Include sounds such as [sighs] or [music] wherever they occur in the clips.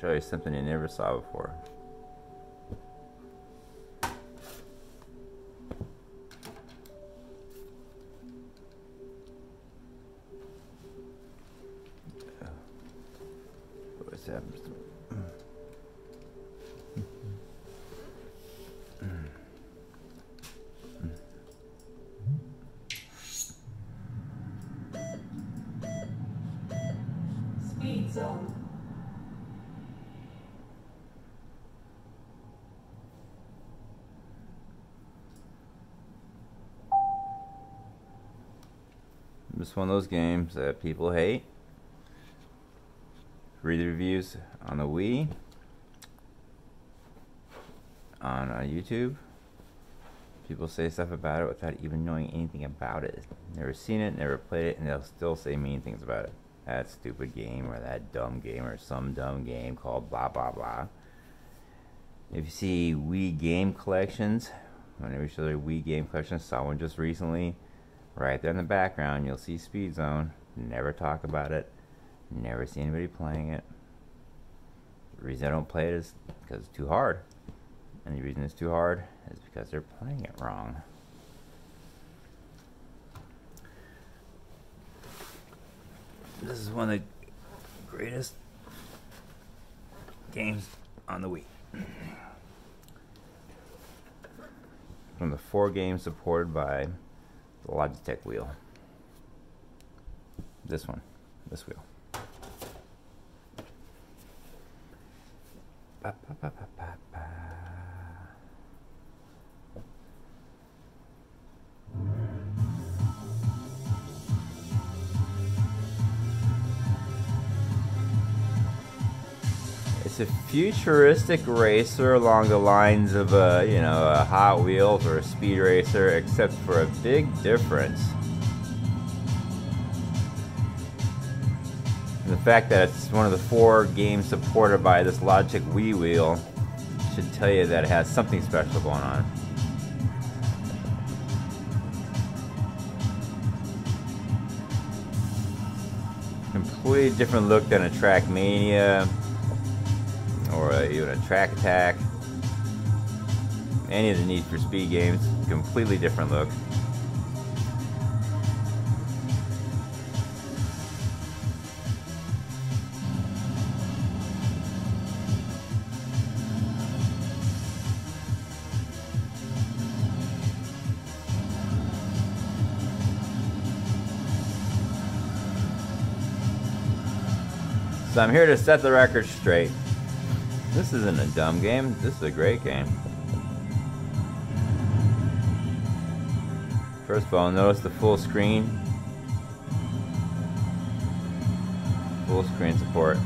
show you something you never saw before. One of those games that people hate. Read the reviews on the Wii, on uh, YouTube. People say stuff about it without even knowing anything about it. Never seen it, never played it, and they'll still say mean things about it. That stupid game, or that dumb game, or some dumb game called blah blah blah. If you see Wii game collections, whenever you show their Wii game collections, saw one just recently. Right there in the background, you'll see Speed Zone. Never talk about it. Never see anybody playing it. The reason I don't play it is because it's too hard. And the reason it's too hard is because they're playing it wrong. This is one of the greatest games on the Wii. From the four games supported by Logitech wheel. This one, this wheel. Ba, ba, ba, a futuristic racer along the lines of a, you know, a Hot Wheels or a Speed Racer, except for a big difference. The fact that it's one of the four games supported by this Logitech Wii wheel should tell you that it has something special going on. Completely different look than a Trackmania even a Track Attack. Any of the Need for Speed games, completely different look. So I'm here to set the record straight. This isn't a dumb game, this is a great game. First of all, notice the full screen. Full screen support.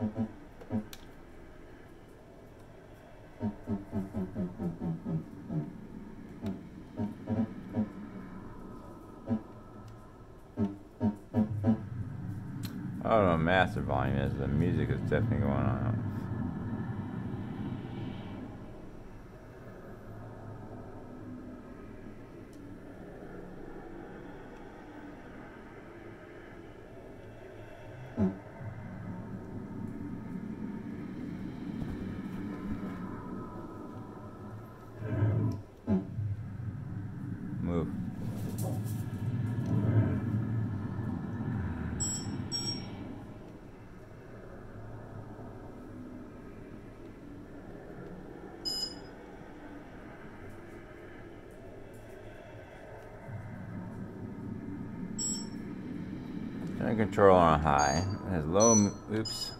I don't know master volume is, but music is definitely going on. Turn control on high. It has low, oops,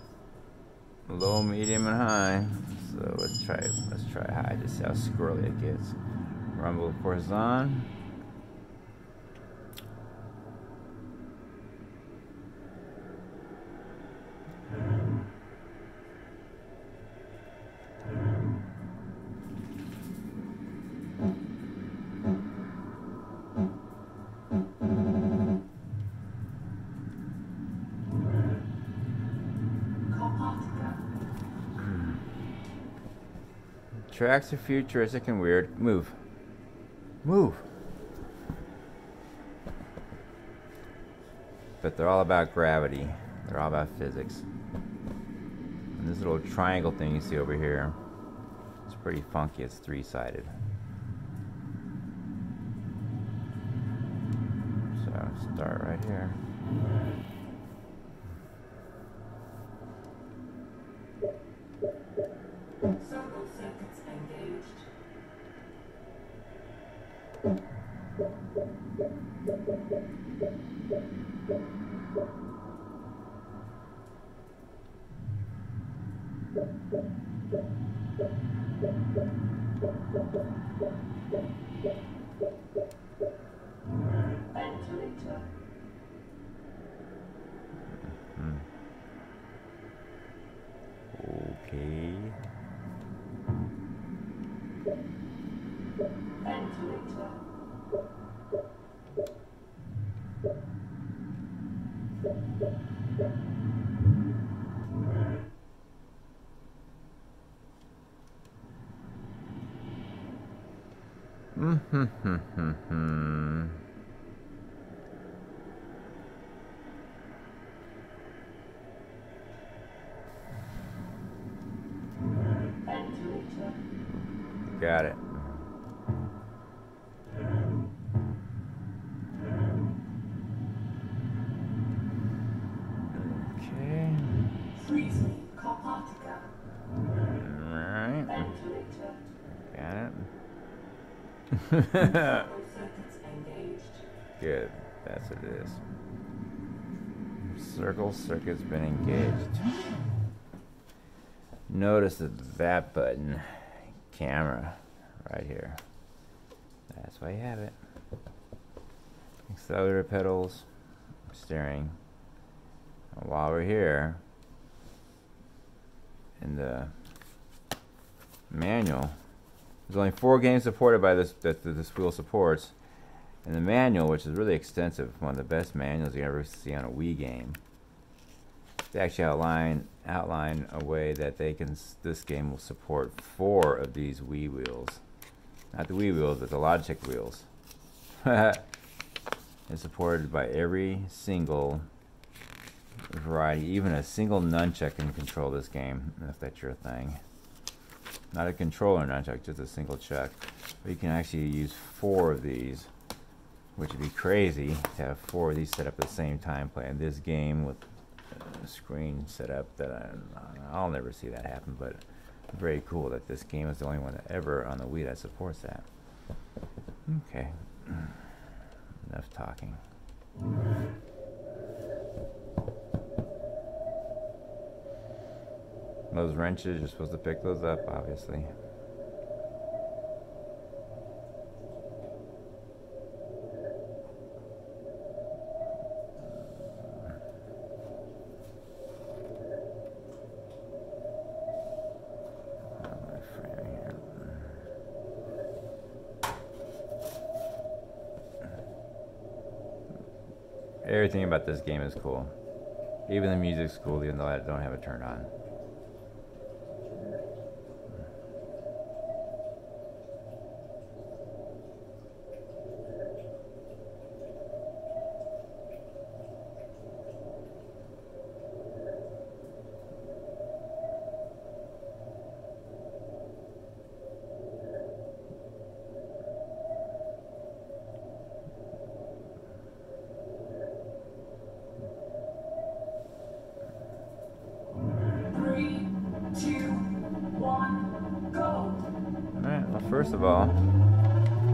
low, medium, and high. So let's try, let's try high. Just see how squirrely it gets. Rumble, of course, on. Tracks are futuristic and weird. Move. Move. But they're all about gravity. They're all about physics. And this little triangle thing you see over here, it's pretty funky. It's three-sided. So start right here. Thank you. [laughs] Good. That's what it is. Circle circuit's been engaged. Notice that that button, camera, right here. That's why you have it. Accelerator pedals, steering. And while we're here, in the manual, there's only four games supported by this that this wheel supports. And the manual, which is really extensive, one of the best manuals you ever see on a Wii game. They actually outline outline a way that they can this game will support four of these Wii wheels, not the Wii wheels, but the Logitech wheels. [laughs] it's supported by every single variety, even a single nunchuck can control this game if that's your thing. Not a controller nunchuck, just a single chuck. But you can actually use four of these which would be crazy to have four of these set up at the same time playing this game with a screen set up that I, I'll never see that happen but very cool that this game is the only one that ever on the Wii that supports that. Okay. [clears throat] Enough talking those wrenches you're supposed to pick those up obviously. Everything about this game is cool. Even the music's cool, even though I don't have it turned on.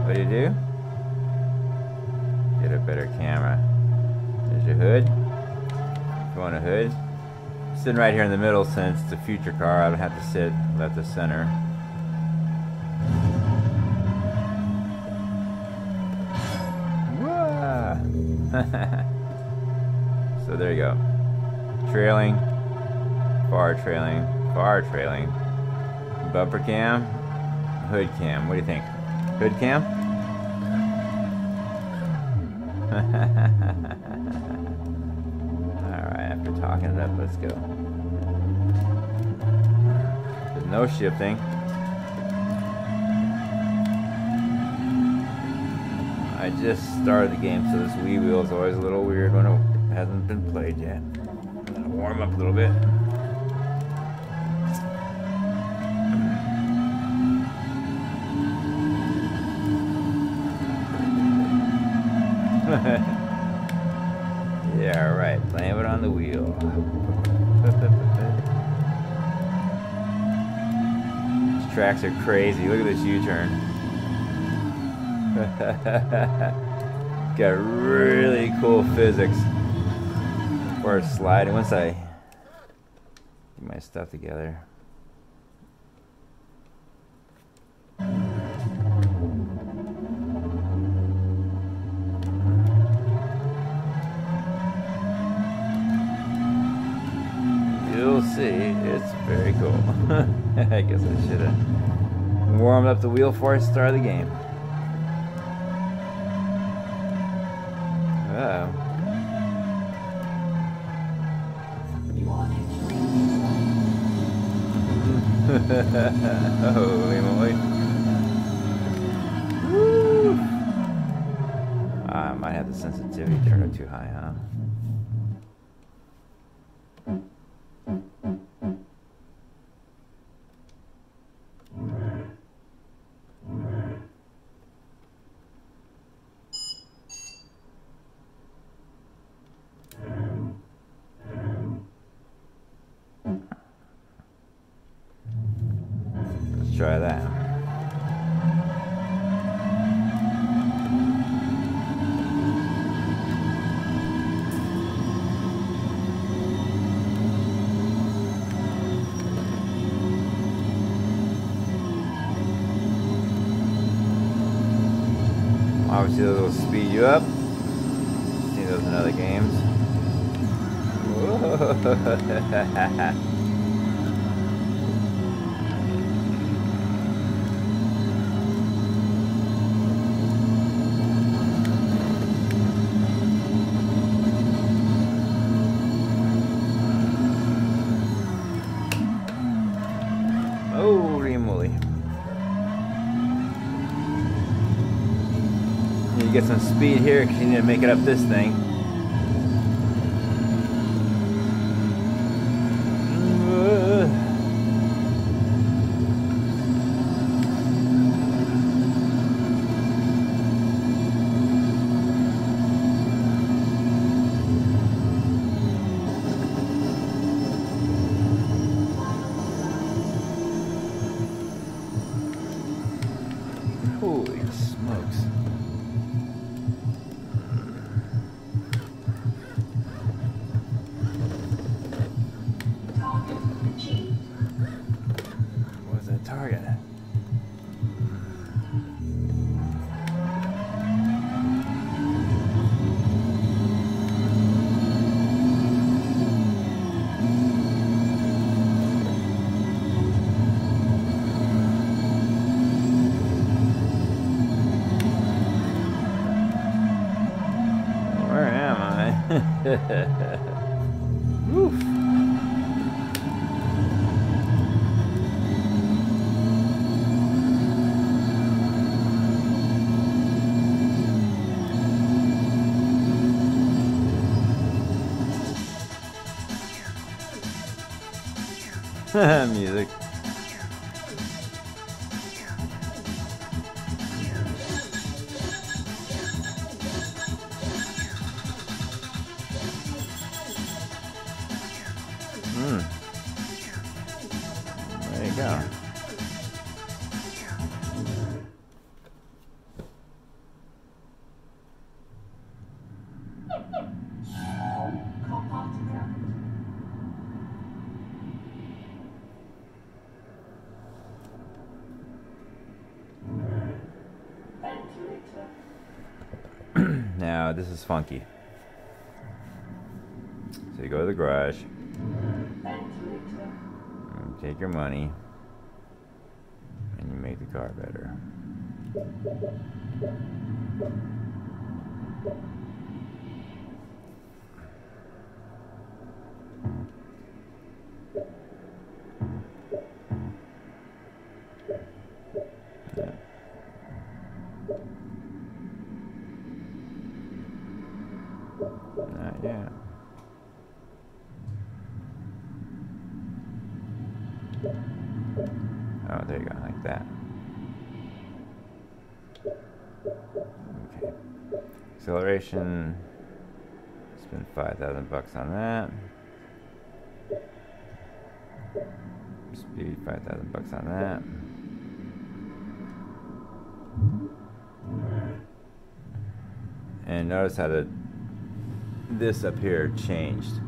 What do you do? Get a better camera. There's your hood. You want a hood. Sitting right here in the middle since it's a future car. I don't have to sit left the center. [laughs] So there you go. Trailing, far trailing, far trailing. Bumper cam, hood cam. What do you think? Hood cam? Alright, after talking it up, let's go. There's no shifting. I just started the game, so this Wii wheel is always a little weird when it hasn't been played yet. Warm up a little bit. Tracks are crazy. Look at this U-turn. [laughs] Got really cool physics for sliding. Once I get my stuff together. Warmed up the wheel before I started the game. Oh. You are entering Holy moly. Woo. Um, I might have the sensitivity turned up too high, huh? [laughs] Holy moly. Need to get some speed here because you need to make it up this thing. Smokes. Oof. [laughs] Carpatica. Funky. So you go to the garage, and take your money, and you make the car better. Spend five thousand bucks on that. Speed, five thousand bucks on that. And notice how the this up here changed.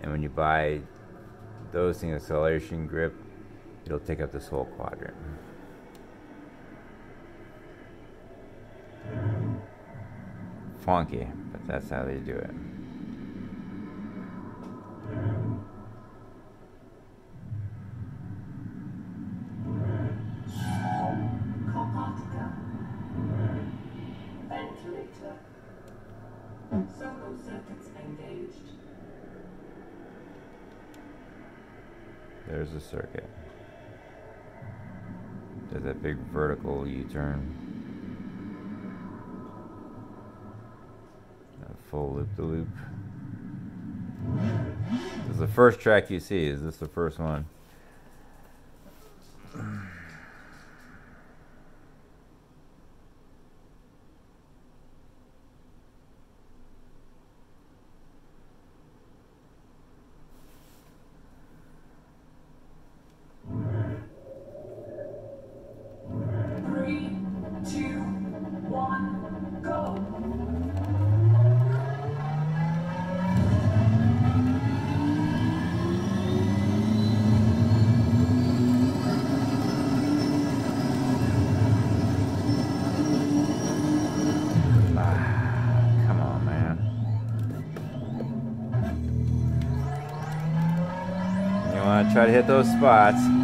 And when you buy those things, acceleration grip, it'll take up this whole quadrant. Funky, but that's how they do it. Track you see. Is this the first one? Try to hit those spots.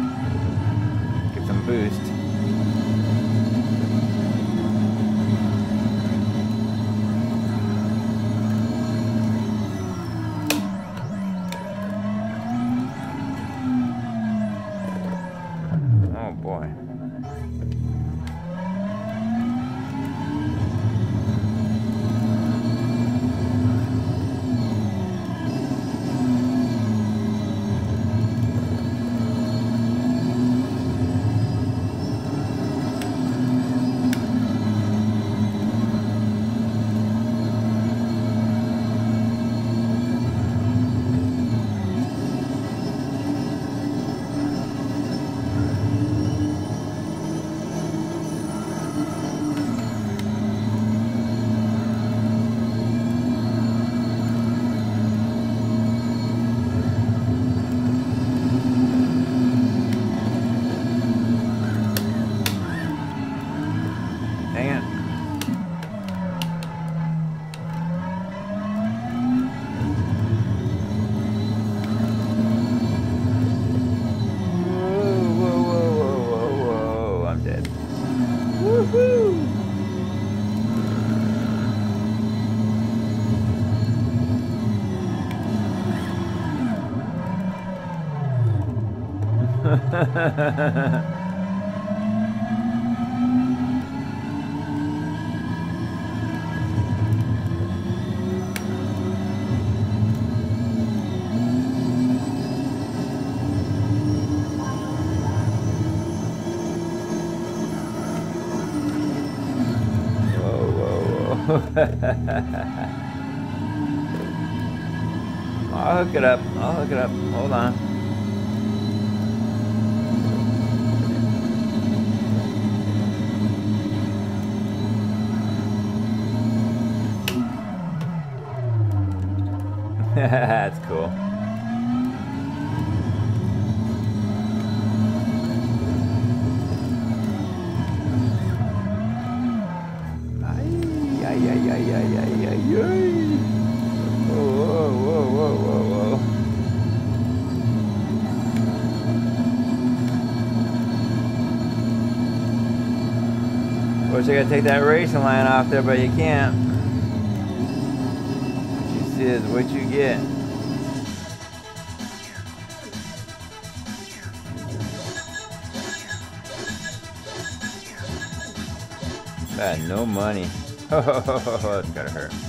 [laughs] I'll hook it up. I'll hook it up. Hold on. Wish I could take that racing line off there, but you can't. What you is what you get. Got no money. Oh, [laughs] it's gotta hurt.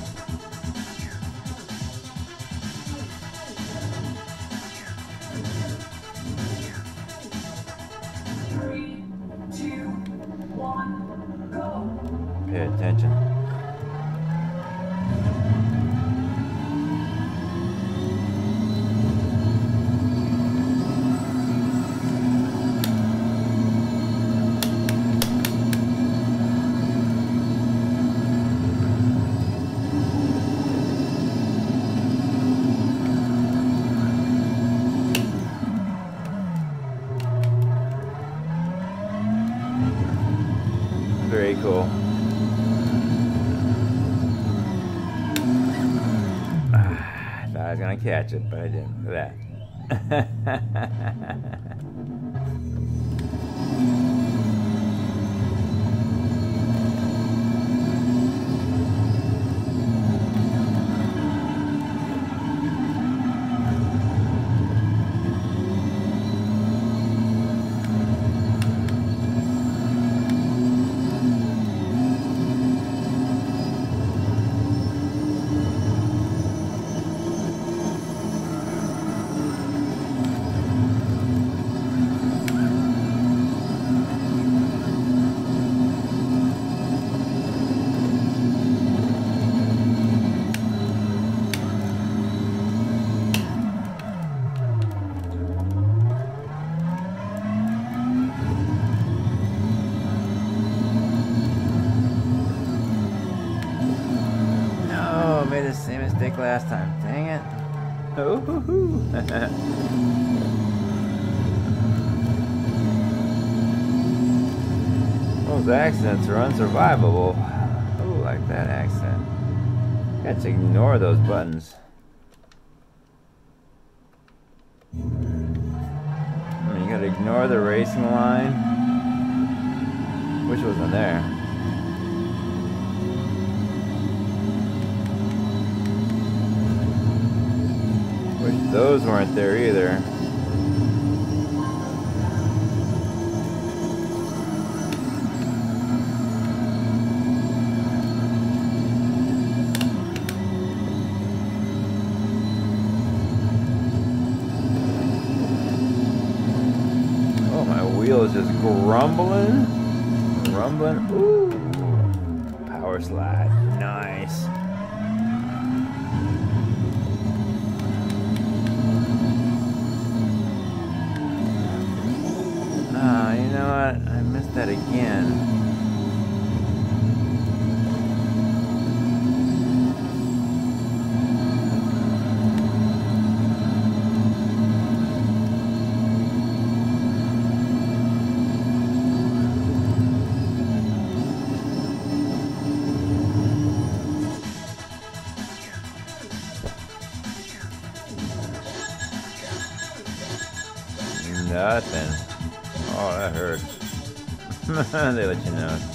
Cool. [sighs] Ah, Thought I was gonna catch it, but I didn't. Look Those accidents are unsurvivable. Oh, like that accent. To ignore those buttons. I mean, you gotta ignore the racing line. Which wasn't there. Which those weren't there either. Is just grumbling. Rumbling. Ooh. Power slide. Nice. Ah, you know what? I missed that again. They let you know.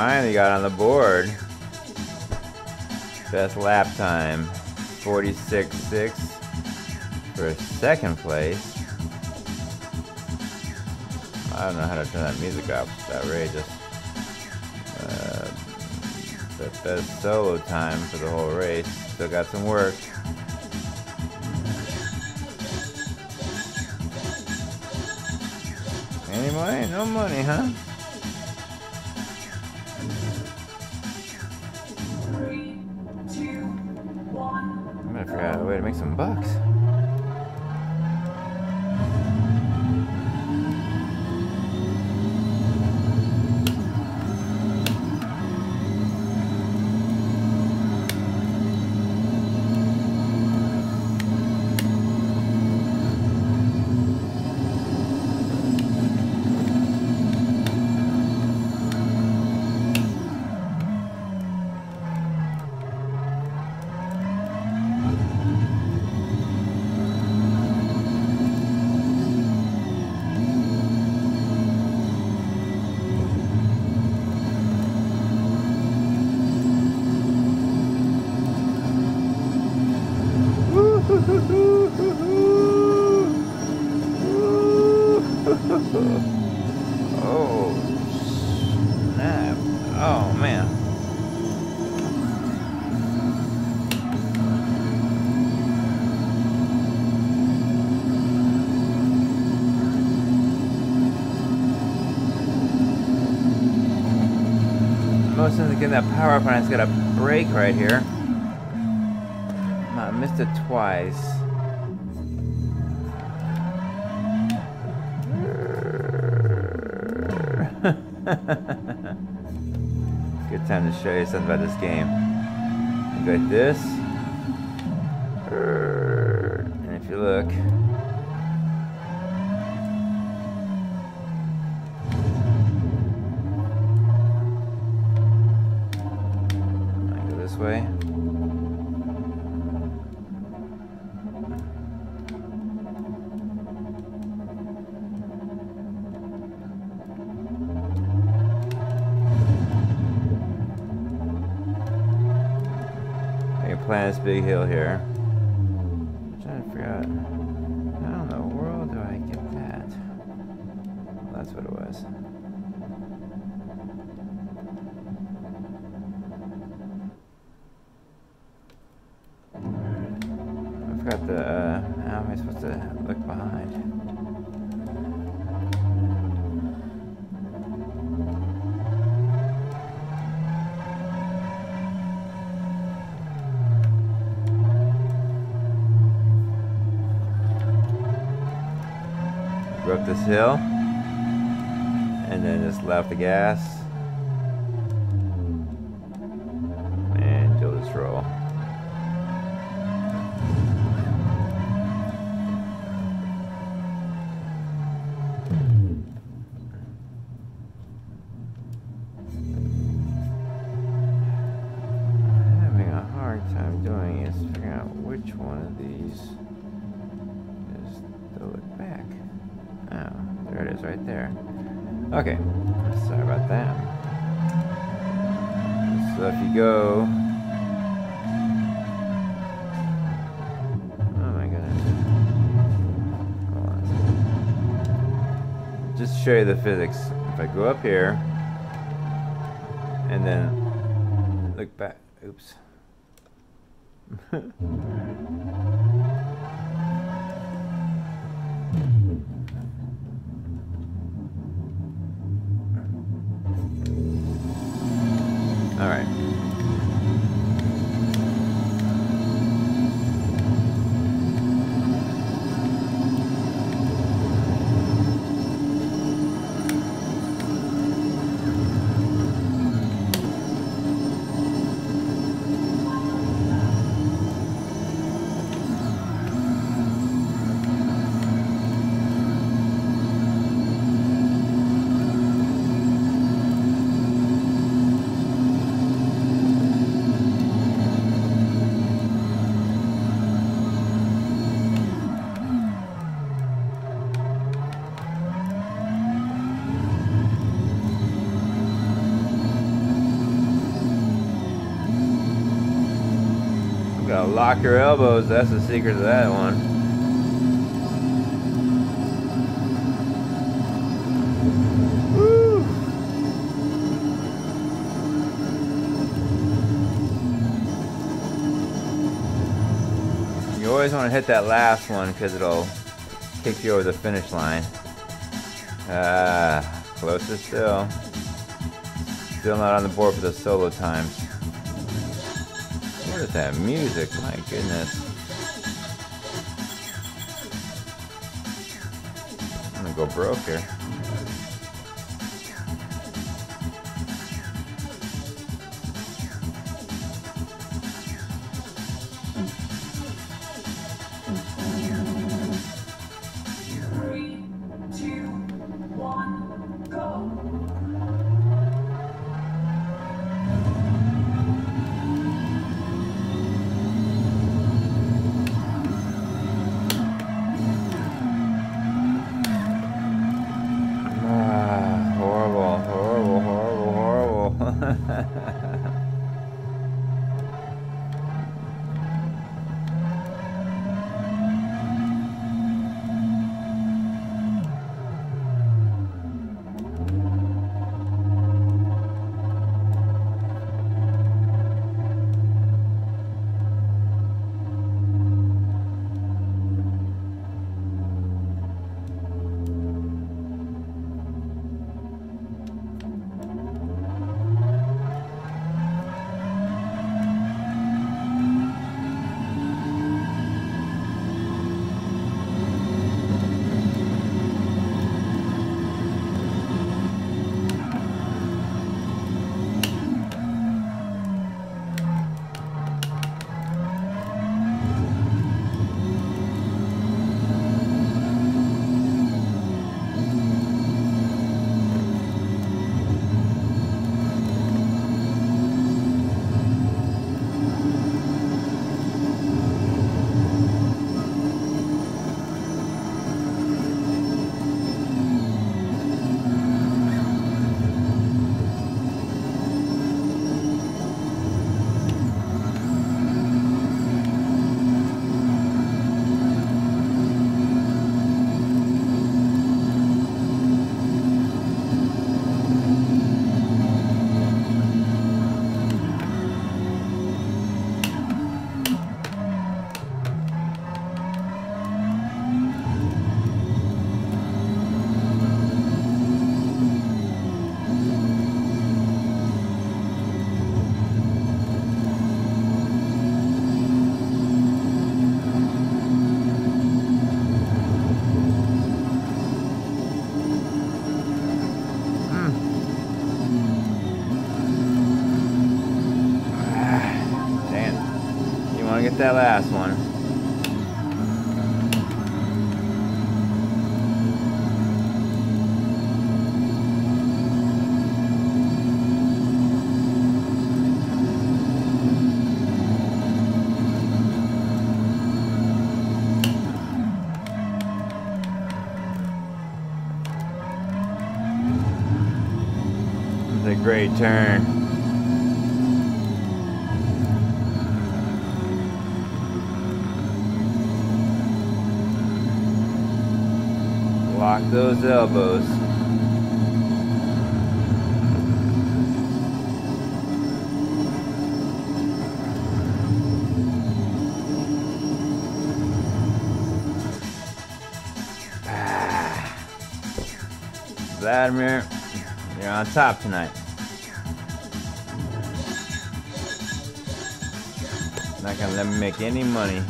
Finally got on the board. Best lap time 46.6 for second place. I don't know how to turn that music up. It's outrageous. Uh, the best solo time for the whole race. Still got some work. Any money? No money, huh? Getting that power up and I just got a brake right here. I missed it twice. [laughs] Good time to show you something about this game. Like this. This big hill here. I'm trying to figure out how in the world do I get that? That's what it was. I forgot the, uh, how am I supposed to look behind? This hill. And then just left the gas. Physics. If I go up here, and then look back, oops. [laughs] lock your elbows. That's the secret to that one. You always want to hit that last one because it'll kick you over the finish line. Ah, closer still. Still not on the board for the solo times. What is that music? My goodness. I'm gonna go broke here. that last one. a great turn. Those elbows. Ah. Vladimir, you're on top tonight. Not gonna let me make any money.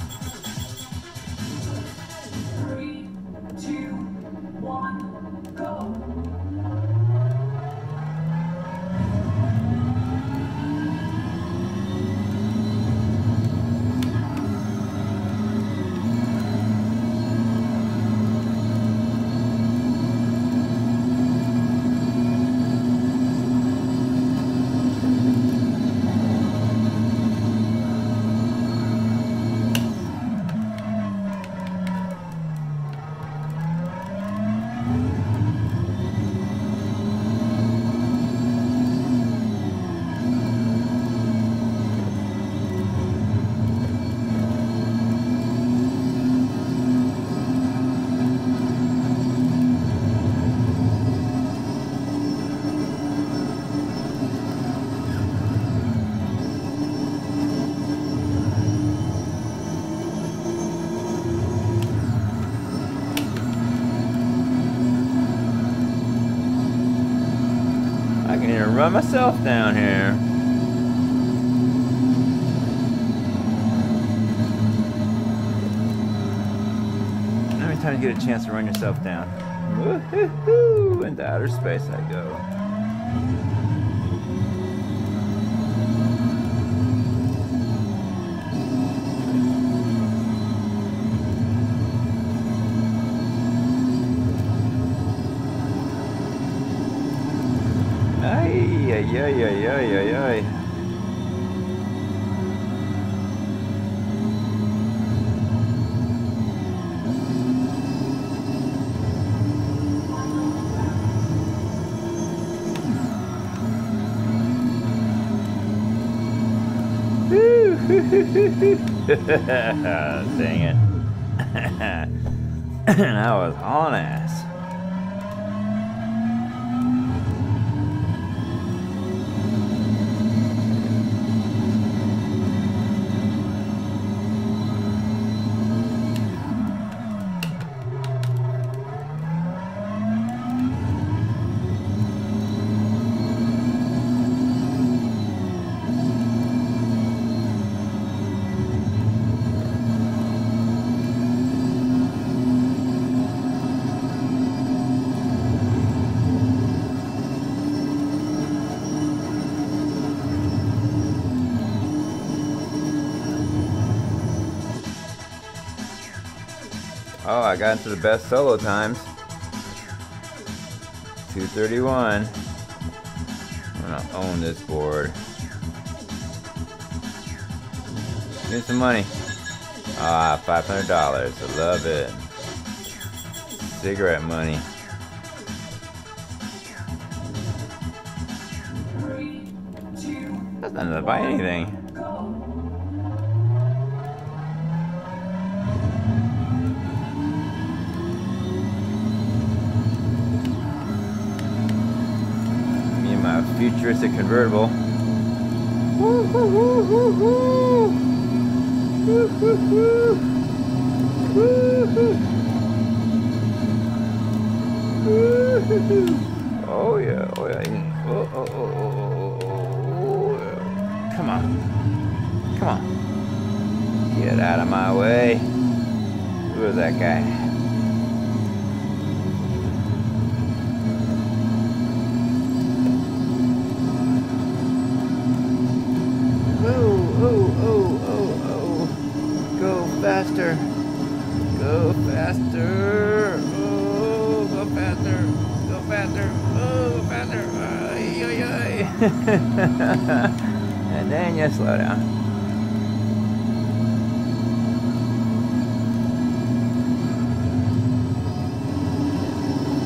Run myself down here. How many times you get a chance to run yourself down? Woo-hoo-hoo! Into outer space I go. Ay, ay, ay, ay, ay. [laughs] Dang it. [laughs] I was on Oh, I got into the best solo times. 231. I'm gonna own this board. Me some money. Ah, $500. I love it. Cigarette money. That's not enough to buy anything. Futuristic convertible. Woo, [laughs] woo. Oh yeah, oh yeah. yeah. Oh, oh, oh, oh, oh, oh, oh, yeah. Come on. Come on. Get out of my way. Who is that guy? Faster. Oh, go faster. Go faster. Oh, go faster. Ay, ay, ay. [laughs] and then you slow down.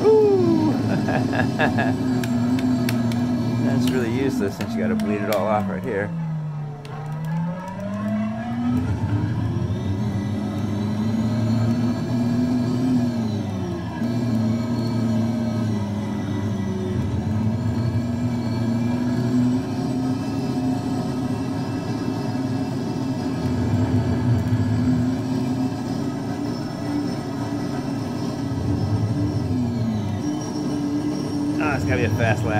Ooh. [laughs] That's really useless since you gotta bleed it all off right here. Fast lap.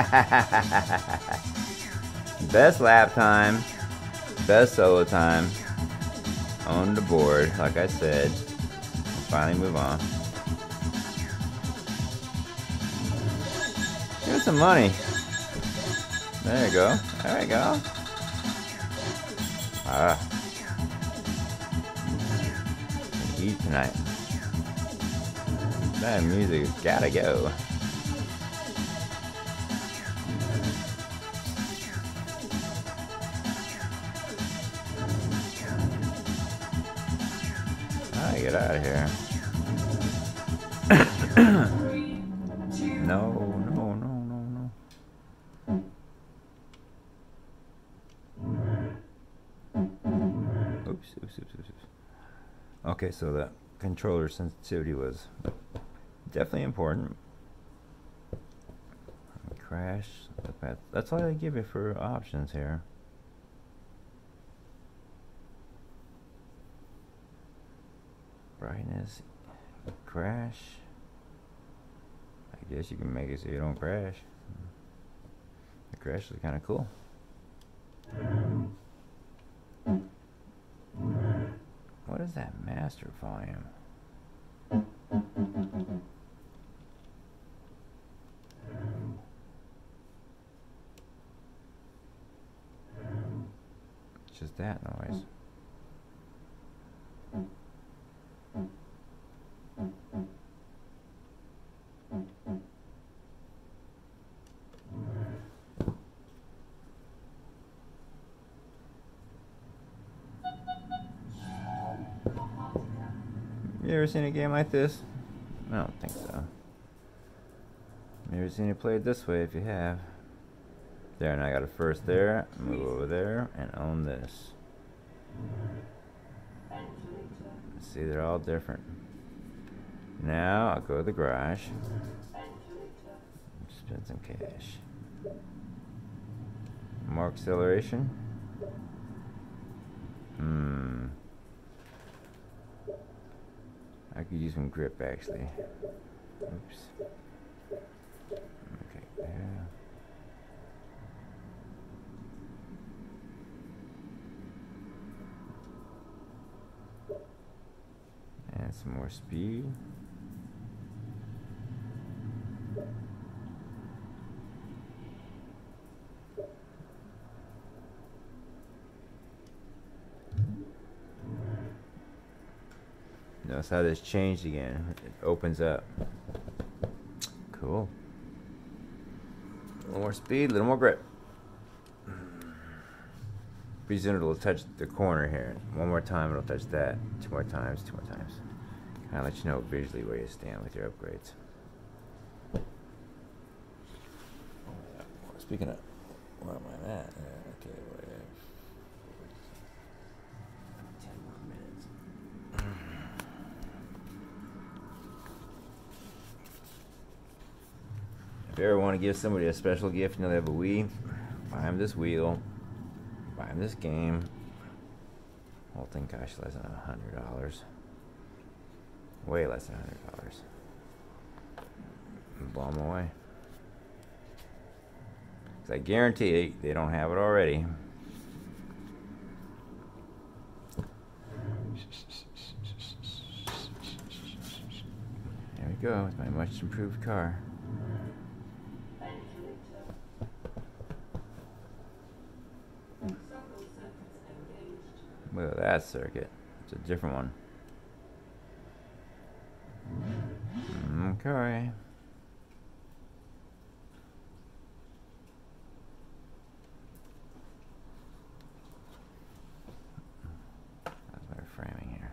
[laughs] Best lap time, best solo time. On the board, like I said. Finally move on. Us some money. There you go. There you go. Ah. Eat tonight. That music gotta go. Get out of here. No, no, no, no, no. Oops, oops, oops, oops, oops. Okay, so the controller sensitivity was definitely important. Crash. That's all they give you for options here. Brightness. Crash. I guess you can make it so you don't crash. The crash is kind of cool. What is that master volume? Just that noise. You ever seen a game like this? I don't think so. You ever seen it played this way if you have? There, and I got a first there, move over there, and own this. See, they're all different. Now, I'll go to the garage. Spend some cash. More acceleration. Hmm. I could use some grip actually. Oops. Okay, there. And some more speed. Notice how this changed again. It opens up. Cool. A little more speed, a little more grip. Soon it'll touch the corner here. One more time it'll touch that. Two more times, two more times. Kind of let you know visually where you stand with your upgrades. Speaking of, where am I at? Uh, okay, where? Ten more minutes. If you ever want to give somebody a special gift, you know they have a Wii, buy them this wheel, buy them this game. Whole thing costs less than a hundred dollars. Way less than a hundred dollars. Blow them away. 'Cause I guarantee they don't have it already. There we go, with my much improved car. That circuit. It's a different one. Okay. How's my framing here?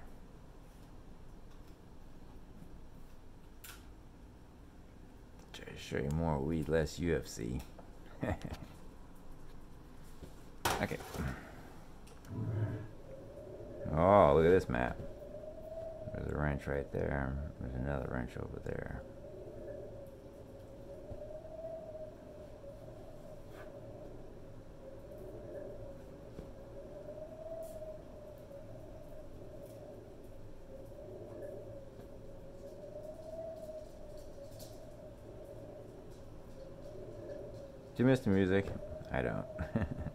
Try to show you more weed, less UFC. [laughs] okay. Oh, look at this map. There's a wrench right there. There's another wrench over there. Do you miss the music? I don't. [laughs]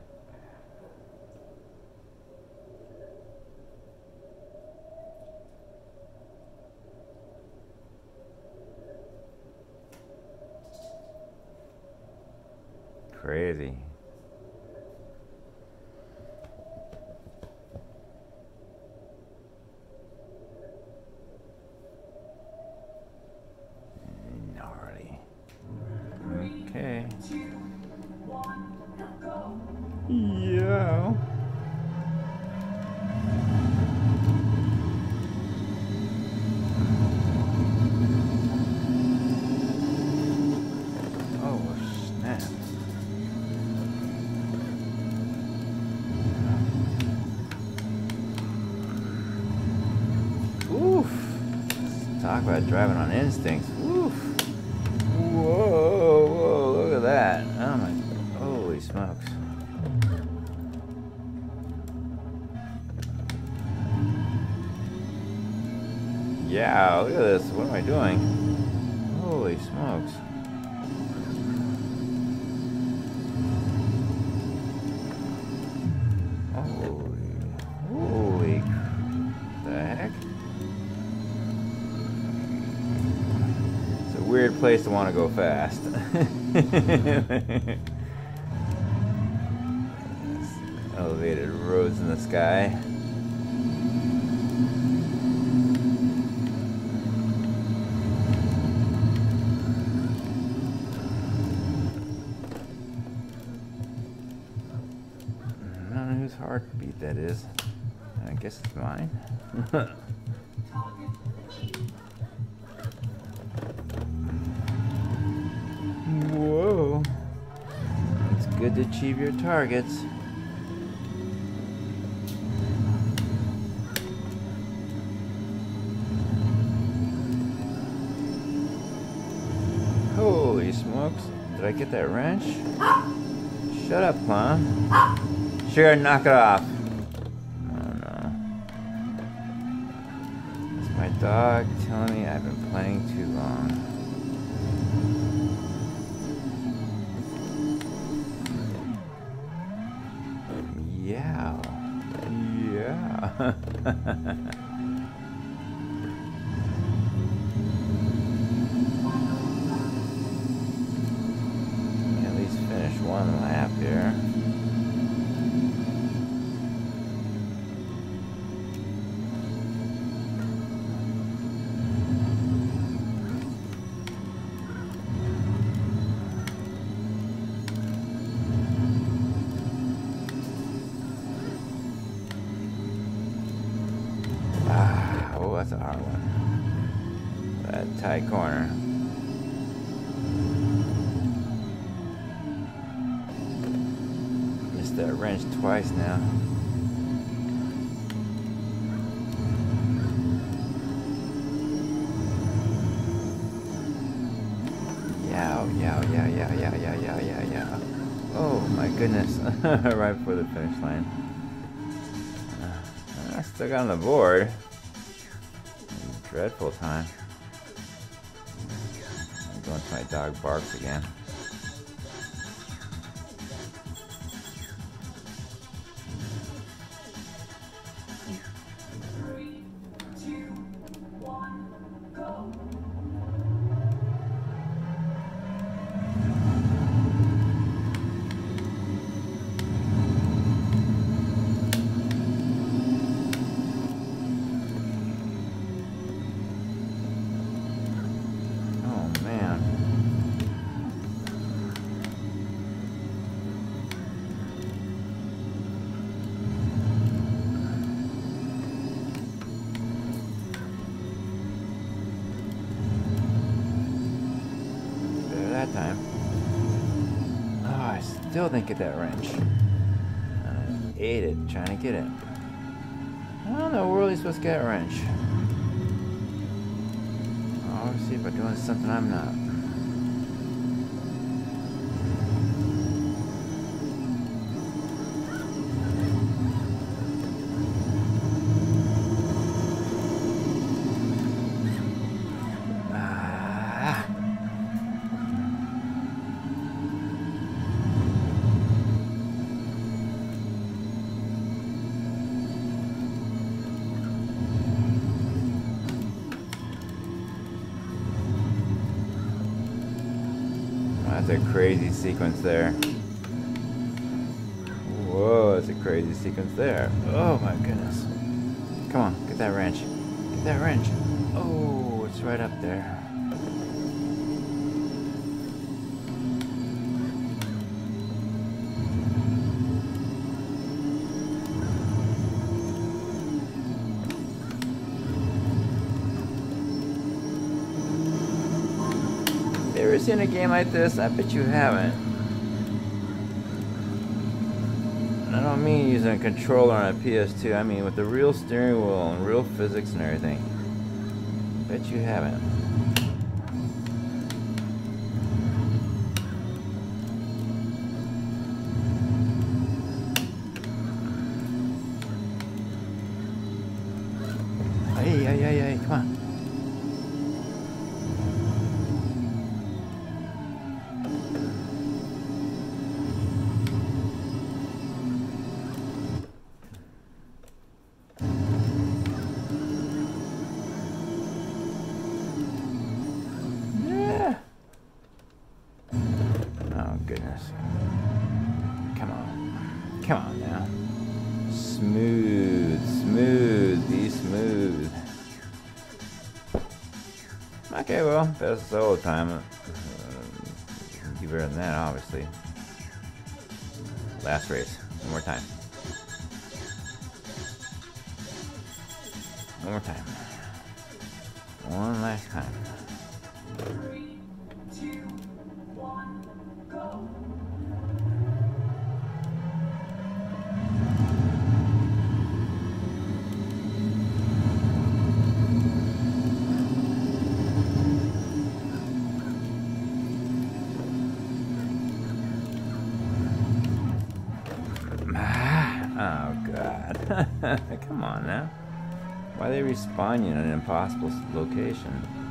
this. What am I doing? Holy smokes. Holy, holy, the heck? It's a weird place to want to go fast. [laughs] Elevated roads in the sky. That is. I guess it's mine. [laughs] Whoa. It's good to achieve your targets. Holy smokes. Did I get that wrench? Shut up, clown. Sure, knock it off. Dog telling me I've been playing too long. Yeah. Yeah. [laughs] At least finish one lap here. Corner. Missed that wrench twice now. Oh my goodness. [laughs] right before the finish line. Uh, I still got on the board. Dreadful time. Dog barks again. Get it. How in the world are you supposed to get a wrench? Obviously, oh, by doing something I'm not. Sequence there. Whoa, that's a crazy sequence there. Oh my goodness. Come on, get that wrench. Get that wrench. Oh, it's right up there. Game like this? I bet you haven't. And I don't mean using a controller on a PS2. I mean with the real steering wheel and real physics and everything. Bet you haven't. Well, that's the whole time. Uh, do better than that, obviously. Last race. One more time. One more time. One last time. In an impossible location?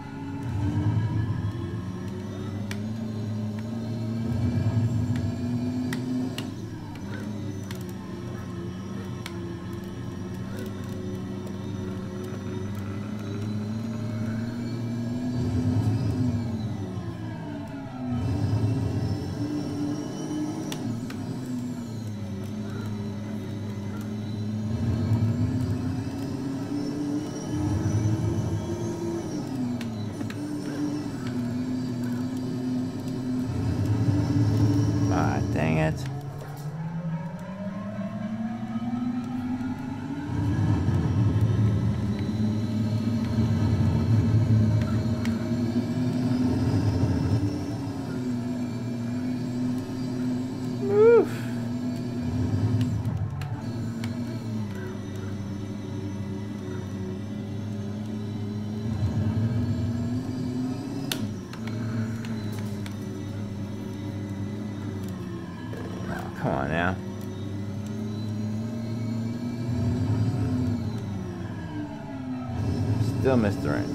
Still missed the.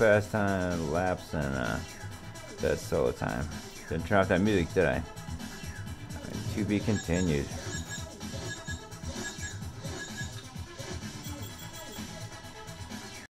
Fast time laps and uh, that solo time. Didn't turn off that music, did I? To be continued.